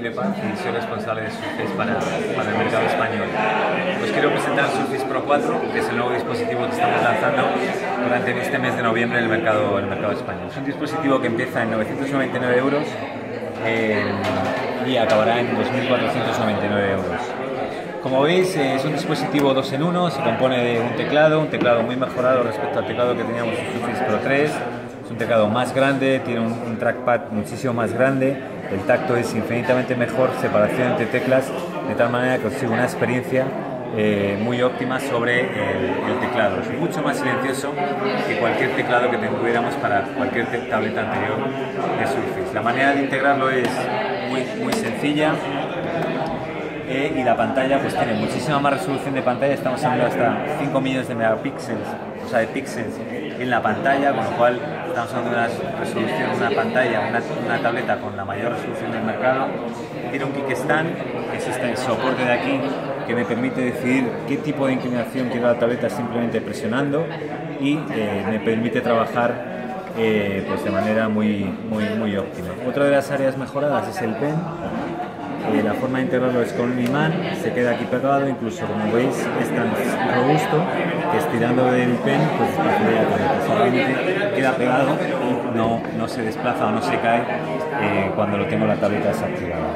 y soy responsable de Surface para, para el mercado español. Os quiero presentar Surface Pro 4, que es el nuevo dispositivo que estamos lanzando durante este mes de noviembre en el mercado, el mercado español. Es un dispositivo que empieza en 999 euros eh, y acabará en 2.499 euros. Como veis, eh, es un dispositivo 2 en 1, se compone de un teclado, un teclado muy mejorado respecto al teclado que teníamos en Surface Pro 3, es un teclado más grande, tiene un, trackpad muchísimo más grande, el tacto es infinitamente mejor, separación entre teclas, de tal manera que consigo una experiencia eh, muy óptima sobre el, teclado. Es mucho más silencioso que cualquier teclado que tuviéramos para cualquier tableta anterior de Surface. La manera de integrarlo es muy, sencilla, eh, y la pantalla pues tiene muchísima más resolución de pantalla, estamos hablando hasta 5 millones de megapíxeles, o sea de píxeles en la pantalla, con lo cual estamos hablando de una resolución, una pantalla, una, tableta con la mayor resolución del mercado. Tiene un kickstand, que es este soporte de aquí, que me permite decidir qué tipo de inclinación quiero la tableta simplemente presionando y eh, me permite trabajar eh, pues de manera muy, muy, muy óptima. Otra de las áreas mejoradas es el pen, la forma de integrarlo es con un imán, se queda aquí pegado, incluso como veis es tan robusto que estirando del pen pues solamente queda pegado y no, no, se desplaza o no se cae eh, cuando lo tengo la tableta desactivada.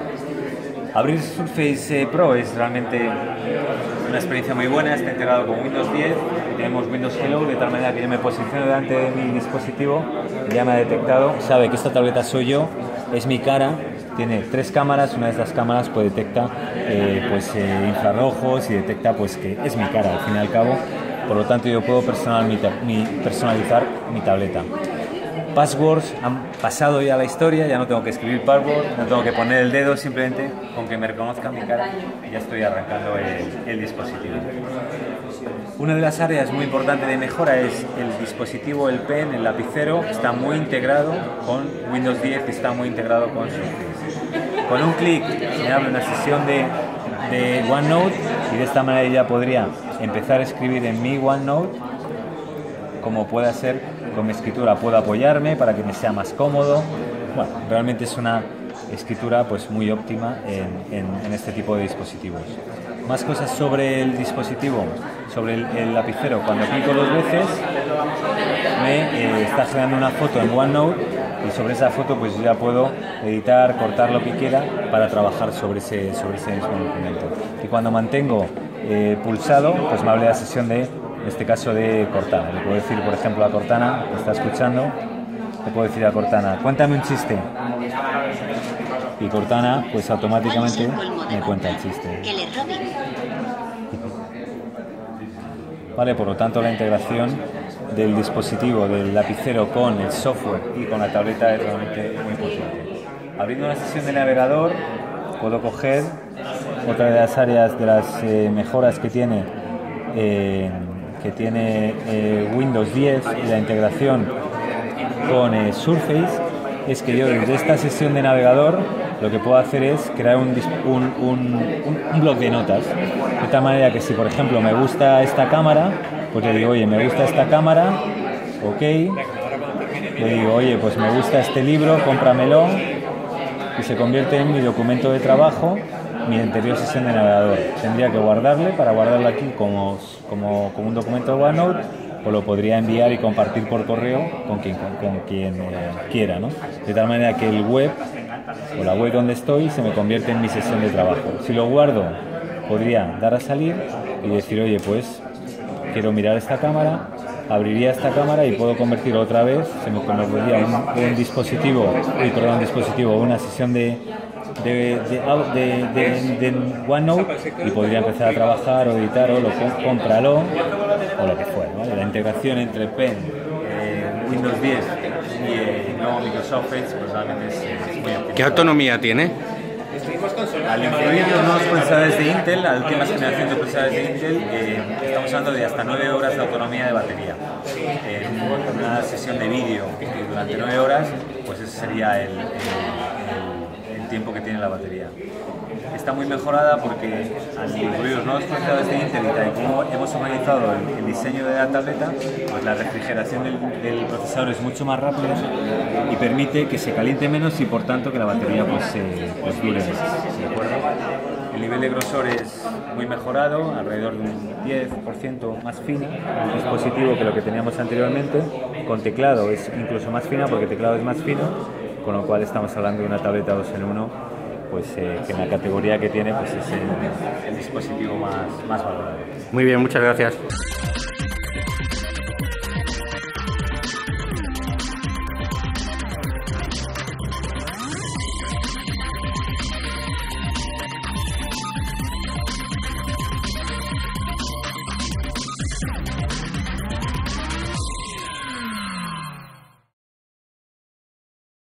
Abrir Surface eh, Pro es realmente una experiencia muy buena, está integrado con Windows 10 y tenemos Windows Hello de tal manera que yo me posiciono delante de mi dispositivo, ya me ha detectado, sabe que esta tableta soy yo, es mi cara tiene tres cámaras, una de estas cámaras pues detecta eh, pues, eh, infrarrojos y detecta pues que es mi cara al fin y al cabo, por lo tanto yo puedo personal, mi, personalizar mi tableta. Passwords han pasado ya la historia, ya no tengo que escribir password, no tengo que poner el dedo, simplemente con que me reconozca mi cara ya estoy arrancando el, el dispositivo. Una de las áreas muy importantes de mejora es el dispositivo, el pen, el lapicero, está muy integrado con Windows 10 está muy integrado con Surface. Con un clic me abre una sesión de, de OneNote y de esta manera ya podría empezar a escribir en mi OneNote como pueda ser con mi escritura. Puedo apoyarme para que me sea más cómodo. Bueno, realmente es una escritura pues muy óptima en, este tipo de dispositivos. Más cosas sobre el dispositivo, sobre el, lapicero. Cuando clico dos veces me eh, está generando una foto en OneNote y sobre esa foto pues ya puedo editar, cortar lo que quiera para trabajar sobre ese, sobre ese mismo documento. Y cuando mantengo eh, pulsado pues me abre la sesión de, en este caso de Cortana. Le puedo decir por ejemplo a Cortana, que está escuchando, le puedo decir a Cortana, cuéntame un chiste y Cortana pues automáticamente me cuenta el chiste. Vale, por lo tanto la integración del dispositivo, del lapicero con el software y con la tableta es realmente muy importante. Abriendo una sesión de navegador puedo coger otra de las áreas de las eh, mejoras que tiene eh, que tiene eh, Windows 10 y la integración con Surface es que yo desde esta sesión de navegador lo que puedo hacer es crear un, un, blog de notas. De tal manera que si, por ejemplo, me gusta esta cámara, pues le digo, oye, me gusta esta cámara, ok. Le digo, oye, pues me gusta este libro, cómpramelo. Y se convierte en mi documento de trabajo, mi anterior sesión de navegador. Tendría que guardarle para guardarlo aquí como, como, como un documento de OneNote o lo podría enviar y compartir por correo con quien, con, quien eh, quiera. ¿no? De tal manera que el web o la web donde estoy se me convierte en mi sesión de trabajo. Si lo guardo, podría dar a salir y decir, oye, pues quiero mirar esta cámara, abriría esta cámara y puedo convertir otra vez, se me convertiría en un, dispositivo, perdón, dispositivo, una sesión de, de, OneNote y podría empezar a trabajar o editar o lo cómpralo o lo que fuera. La integración entre Pen, eh, Windows 10 y eh, Microsoft Edge pues realmente es, muy ¿Qué autonomía tiene? Al incluir los nuevos procesadores de Intel, la última generación de procesadores de Intel, eh, estamos hablando de hasta 9 horas de autonomía de batería. En una sesión de vídeo durante 9 horas, pues ese sería el tiempo que tiene la batería. Está muy mejorada porque al incluir los nuevos procesadores de Intel y como hemos organizado el, diseño de la tableta, pues la refrigeración del, procesador es mucho más rápida y permite que se caliente menos y por tanto que la batería pues, pues dure más. El nivel de grosor es muy mejorado, alrededor de un 10% más fina, un dispositivo que lo que teníamos anteriormente. Con teclado es incluso más fina porque el teclado es más fino, con lo cual estamos hablando de una tableta 2 en 1 pues, eh, que en la categoría que tiene pues es el, dispositivo más, más valorado. Muy bien, muchas gracias.